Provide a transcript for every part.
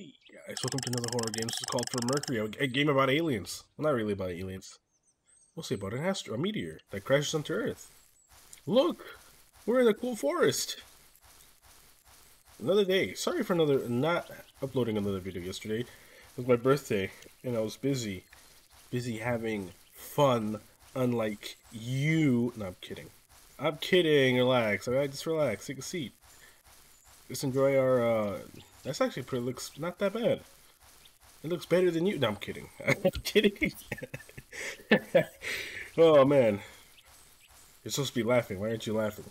Hey guys, welcome to another horror game. This is called From Mercury, a game about aliens. Well, not really about aliens. Mostly about an astro, a meteor that crashes onto Earth. Look, we're in a cool forest. Another day. Sorry for another not uploading another video yesterday. It was my birthday, and I was busy, busy having fun. Unlike you. No, I'm kidding. I'm kidding. Relax. All right, just relax. Take a seat. Just enjoy our. uh That's actually pretty. Looks not that bad. It looks better than you. No, I'm kidding. I'm kidding. oh man, you're supposed to be laughing. Why aren't you laughing?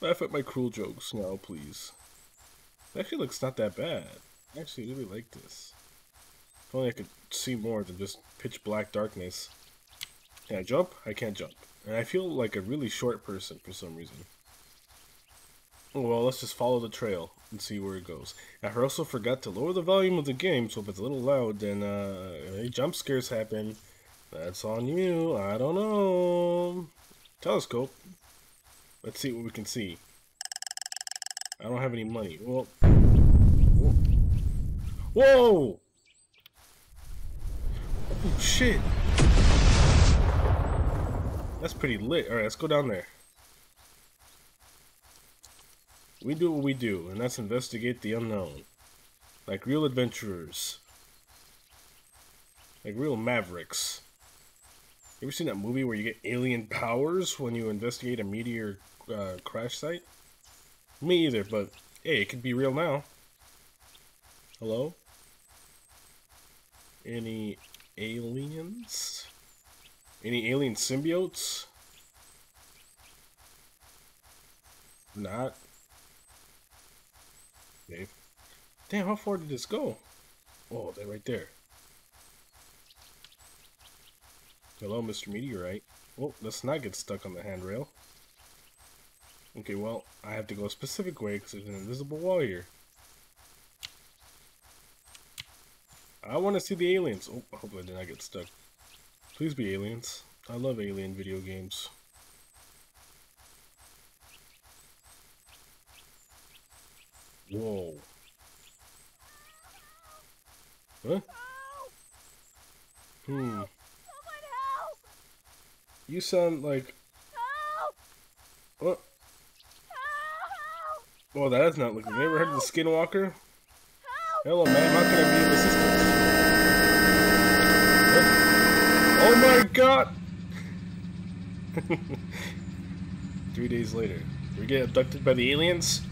Laugh at my cruel jokes now, please. It actually looks not that bad. I actually really like this. If only I could see more than just pitch black darkness. Can I jump? I can't jump. And I feel like a really short person for some reason. Well, let's just follow the trail and see where it goes. I also forgot to lower the volume of the game, so if it's a little loud, then uh, any jump scares happen. That's on you. I don't know. Telescope. Let's see what we can see. I don't have any money. Well, whoa! Oh shit! That's pretty lit. All right, let's go down there. We do what we do, and that's investigate the unknown. Like real adventurers. Like real mavericks. You ever seen that movie where you get alien powers when you investigate a meteor uh, crash site? Me either, but hey, it could be real now. Hello? Any aliens? Any alien symbiotes? Not. Dave. Damn, how far did this go? Oh, they're right there. Hello, Mr. Meteorite. Oh, let's not get stuck on the handrail. Okay, well, I have to go a specific way because there's an invisible wall here. I want to see the aliens. Oh, hopefully I did not get stuck. Please be aliens. I love alien video games. Whoa. Huh? Hmm. You sound like. What? Well, that is not looking. You ever heard of the Skinwalker? Hello, man. How can I be of assistance? Oh my god! Three days later. we get abducted by the aliens?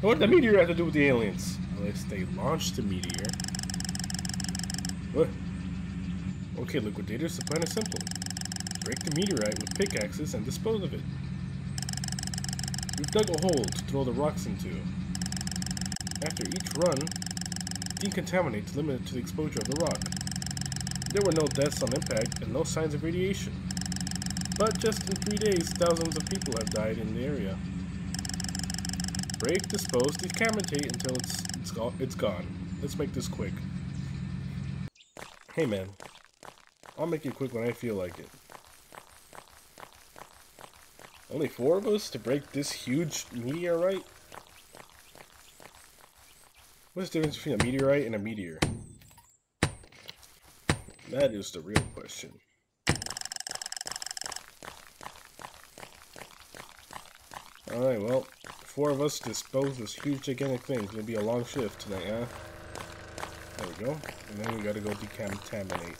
What did the meteor have to do with the aliens? Unless they launched the meteor. What? Okay, liquidators, the plan is simple. Break the meteorite with pickaxes and dispose of it. We've dug a hole to throw the rocks into. After each run, decontaminate to limit it to the exposure of the rock. There were no deaths on impact and no signs of radiation. But just in three days, thousands of people have died in the area. Break, dispose, decapitate until it's it's, go it's gone. Let's make this quick. Hey man, I'll make it quick when I feel like it. Only four of us to break this huge meteorite? What's the difference between a meteorite and a meteor? That is the real question. Alright, well, four of us dispose this huge gigantic thing. It's gonna be a long shift tonight, huh? There we go. And then we gotta go decontaminate.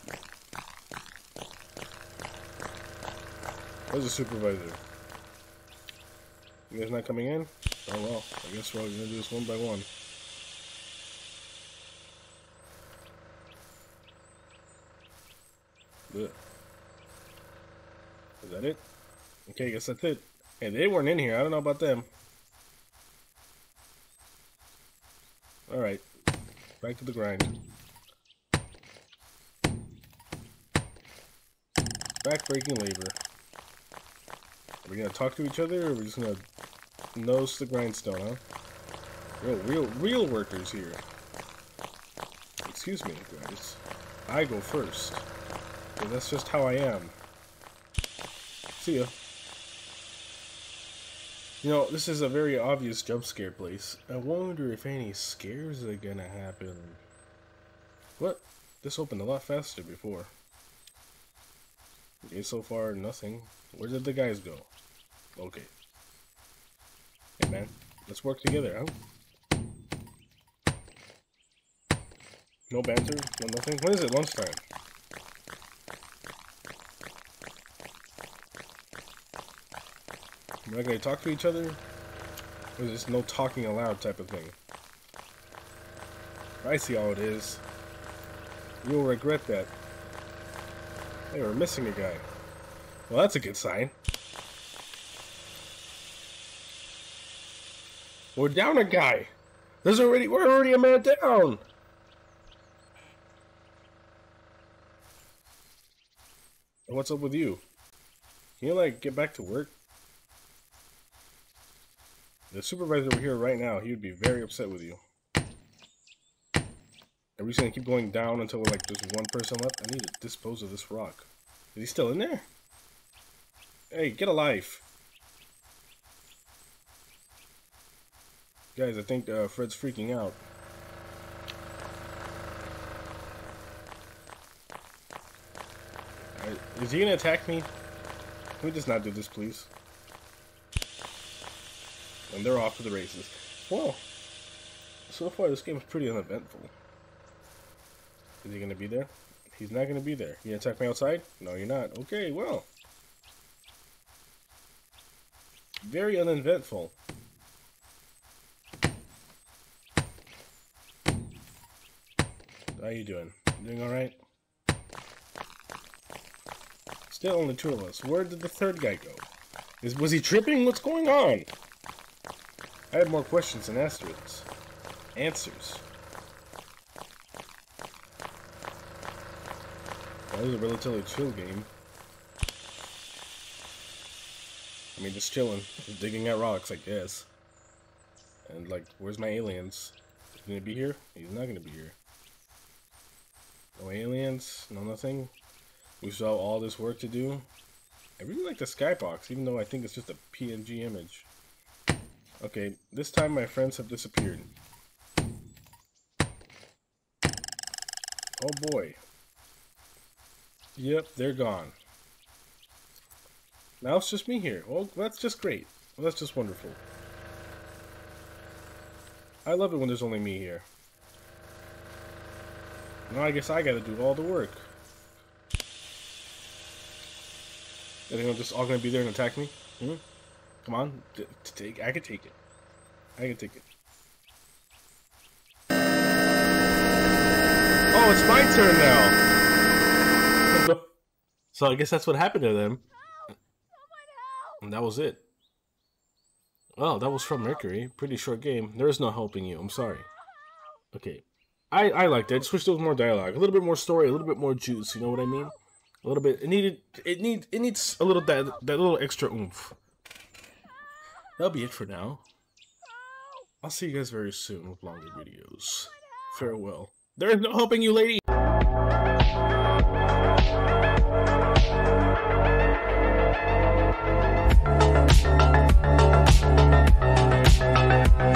Where's the supervisor? You guys not coming in? Oh well, I guess we're gonna do this one by one. Good. Is that it? Okay, I guess that's it. Hey, they weren't in here. I don't know about them. Alright. Back to the grind. Back-breaking labor. Are we gonna talk to each other, or are we just gonna nose the grindstone, huh? Real, real, real workers here. Excuse me, guys. I go first. that's just how I am. See ya. You know, this is a very obvious jump scare place. I wonder if any scares are gonna happen. What? This opened a lot faster before. Okay, so far, nothing. Where did the guys go? Okay. Hey, man. Let's work together, huh? No banter? No nothing? When is it? Lunchtime. We're not gonna talk to each other? This no talking aloud type of thing? I see how it is. You'll regret that. Hey, we're missing a guy. Well, that's a good sign. We're down a guy. There's already we're already a man down. What's up with you? Can you like get back to work? The supervisor were here right now, he would be very upset with you. Are we just gonna keep going down until like there's one person left? I need to dispose of this rock. Is he still in there? Hey, get a life. Guys, I think uh, Fred's freaking out. Right, is he gonna attack me? Can we just not do this, please? And they're off to the races. Well, so far this game is pretty uneventful. Is he going to be there? He's not going to be there. You going to attack me outside? No, you're not. Okay, well. Very uneventful. How you doing? Doing alright? Still only two of us. Where did the third guy go? Is, was he tripping? What's going on? I have more questions than answers. Answers. That was a relatively chill game. I mean, just chilling. Just digging at rocks, I guess. And, like, where's my aliens? Is he gonna be here? He's not gonna be here. No aliens? No nothing? We still have all this work to do? I really like the skybox, even though I think it's just a PNG image. Okay, this time my friends have disappeared. Oh boy. Yep, they're gone. Now it's just me here. Well, that's just great. Well, that's just wonderful. I love it when there's only me here. Now I guess I gotta do all the work. Anyone just all gonna be there and attack me? Hmm? Come on, take. I can take it. I can take it. Oh, it's my turn now. so I guess that's what happened to them. And that was it. Well, that was from Mercury. Pretty short game. There is no helping you. I'm sorry. Okay. I, I liked it. I just wish there was more dialogue. A little bit more story, a little bit more juice, you know what I mean? A little bit. It needed it need it needs a little that that little extra oomph. That'll be it for now. I'll see you guys very soon with longer videos. Farewell. There is no helping you, lady!